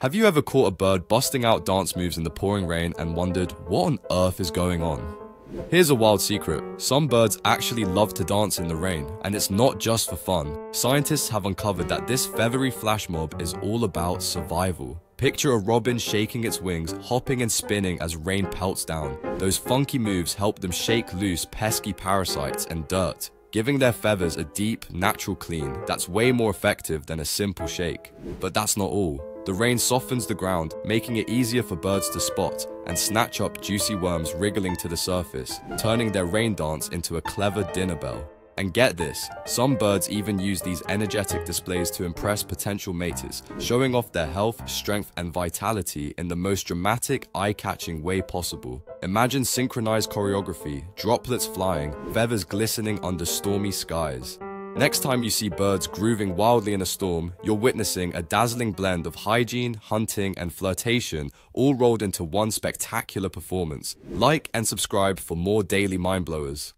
Have you ever caught a bird busting out dance moves in the pouring rain and wondered what on earth is going on? Here's a wild secret. Some birds actually love to dance in the rain, and it's not just for fun. Scientists have uncovered that this feathery flash mob is all about survival. Picture a robin shaking its wings, hopping and spinning as rain pelts down. Those funky moves help them shake loose pesky parasites and dirt, giving their feathers a deep, natural clean that's way more effective than a simple shake. But that's not all. The rain softens the ground, making it easier for birds to spot and snatch up juicy worms wriggling to the surface, turning their rain dance into a clever dinner bell. And get this, some birds even use these energetic displays to impress potential mates, showing off their health, strength, and vitality in the most dramatic, eye-catching way possible. Imagine synchronized choreography, droplets flying, feathers glistening under stormy skies. Next time you see birds grooving wildly in a storm, you're witnessing a dazzling blend of hygiene, hunting, and flirtation all rolled into one spectacular performance. Like and subscribe for more daily mind blowers.